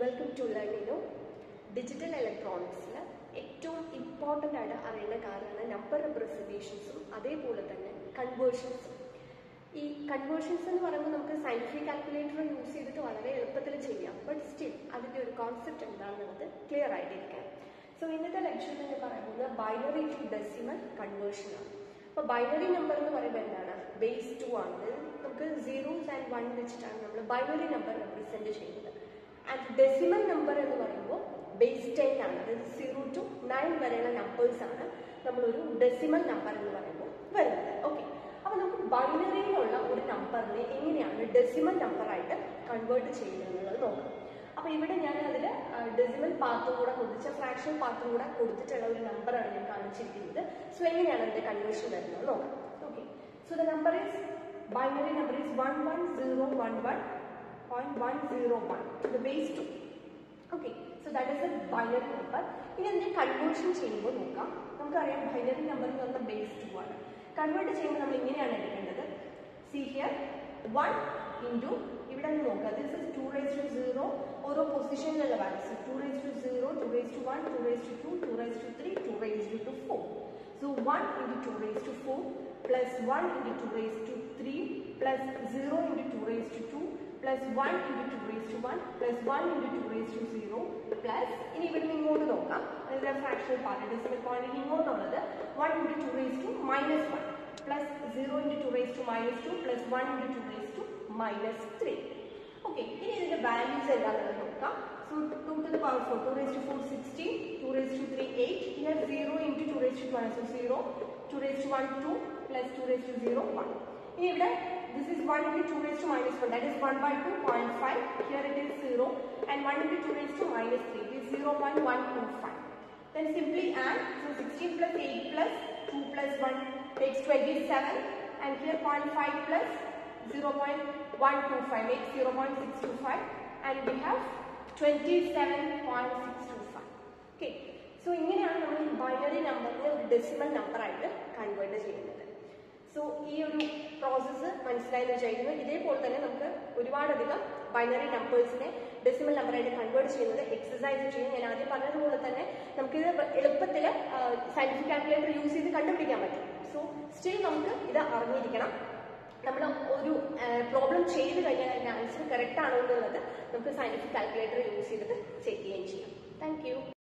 Welcome to Learnino digital ഇലക്ട്രോണിക്സിൽ ഏറ്റവും important ആയിട്ട് അറിയേണ്ട കാര്യമാണ് നമ്പർ റെപ്രസെന്റേഷൻസും അതേപോലെ തന്നെ കൺവേർഷൻസും ഈ കൺവേർഷൻസ് എന്ന് പറയുമ്പോൾ നമുക്ക് സയന്റിഫിക് കാൽക്കുലേറ്റർ യൂസ് ചെയ്തിട്ട് വളരെ എളുപ്പത്തിൽ ചെയ്യാം. ബട്ട് സ്റ്റിൽ അതിന്റെ ഒരു കോൺസെപ്റ്റ് എന്താണെന്നുള്ളത് ക്ലിയർ ആയിട്ടിരിക്കാം. സോ ഇന്നത്തെ ലക്ഷ്യം എന്ന് പറയുന്നത് ബൈനറി ടു ഡെസിമൽ കൺവേർഷനാണ് അപ്പോൾ ബൈനറി നമ്പർ എന്ന് പറയുമ്പോൾ എന്താണ്? ബേസ് ടു ആണ്. നമുക്ക് സീറോസ് ആൻഡ് വൺ വെച്ചിട്ടാണ് നമ്മൾ ബൈനറി നമ്പർ റെപ്രസെന്റ് ചെയ്യുന്നത്. ആൻഡ് ഡെസിമൽ നമ്പർ എന്ന് പറയുമ്പോൾ ബേസ് ടെൻ ആണ്. അതായത് സീറോ ടു നയൻ വരെയുള്ള നമ്പേഴ്സ് ആണ് നമ്മളൊരു ഡെസിമൽ നമ്പർ എന്ന് പറയുമ്പോൾ വരുന്നത്. ഓക്കെ അപ്പോൾ നമുക്ക് ബൈനറിയിലുള്ള ഒരു നമ്പറിനെ എങ്ങനെയാണ് ഡെസിമൽ നമ്പറായിട്ട് കൺവേർട്ട് ചെയ്യുന്നത് നോക്കാം. അപ്പോൾ ഇവിടെ ഞാൻ അതിൽ ഡെസിമൽ പാർട്ടും കൂടെ കൊടുത്ത ഫ്രാക്ഷൻ പാർട്ടും കൂടെ കൊടുത്തിട്ടുള്ള ഒരു നമ്പറാണ് ഞാൻ കാണിച്ചിരിക്കുന്നത്. സോ എങ്ങനെയാണ് അതിന്റെ കൺവേർഷൻ വരുന്നത് നോക്കാം. Okay so the number is binary number is one one zero one one point one zero one the base two okay so that is a binary number ഇനി അതിന്റെ കൺവേർഷൻ ചെയ്യുമ്പോൾ നോക്കാം നമുക്കറിയാം ബൈനറി നമ്പർ എന്ന് പറഞ്ഞാൽ base two ആണ് convert ചെയ്യുമ്പോൾ നമ്മൾ ഇങ്ങനെയാണ് എടുക്കേണ്ടത് സി ഹിയർ വൺ ഇൻറ്റു ഇവിടെ നിന്ന് നോക്കുക this is two raise to zero ഓരോ പൊസിഷനിലുള്ള values two raise to zero two raise to one two raise to two two raise to three two raise to two four so one into two raise to four plus one into two raise to three plus zero into two raise to two plus one into two raise to one plus one into two raise to zero plus ഇനി ഇവിടെ നിന്ന് ഇങ്ങോട്ട് നോക്കാം അതായത് fractional part decimal point ഇങ്ങോട്ടുള്ളത് one into two raise to minus one plus zero into two raise to minus two plus one into two raise to minus three okay ഇനി ഇതിന്റെ values എന്താണെന്ന് നോക്കാം so two to the power four two raise to four sixteen two raise to three eight ഇനി zero into two raise to minus two zero two raise to one two plus two raise to zero one ഇനി ഇവിടെ this is 1 into 2 raised to minus 1 that is 1 by 2.5 here it is 0 and 1 into 2 raised to minus 3 it is 0.125 then simply add so 16 plus 8 plus 2 plus 1 takes 27 and here 0.5 plus 0.125 makes 0.625 and we have 27.625 okay so ഇങ്ങനെയാണ് നമ്മൾ ഈ binary നമ്പറിനെ ഒരു decimal നമ്പറായിട്ട് convert ചെയ്യുന്നത് so ഈ ഒരു process മനസ്സിലായെന്ന് വിചാരിക്കുന്നു. ഇതേപോലെ തന്നെ നമുക്ക് ഒരുപാടധികം ബൈനറി നമ്പേഴ്സിനെ ഡെസിമൽ നമ്പറായിട്ട് കൺവേർട്ട് ചെയ്യുന്നത് എക്സസൈസ് ചെയ്യും. ഞാൻ ആദ്യം പറഞ്ഞതുപോലെ തന്നെ നമുക്കിത് എളുപ്പത്തിൽ സയന്റിഫിക് കാൽക്കുലേറ്റർ യൂസ് ചെയ്ത് കണ്ടുപിടിക്കാൻ പറ്റും. സോ സ്റ്റിൽ നമുക്ക് ഇത് അറിഞ്ഞിരിക്കണം. നമ്മൾ ഒരു പ്രോബ്ലം ചെയ്ത് കഴിഞ്ഞാൽ അതിന്റെ ആൻസർ കറക്റ്റ് ആണോ എന്നുള്ളത് നമുക്ക് സയന്റിഫിക് കാൽക്കുലേറ്റർ യൂസ് ചെയ്തിട്ട് ചെക്ക് ചെയ്യുകയും ചെയ്യാം. താങ്ക്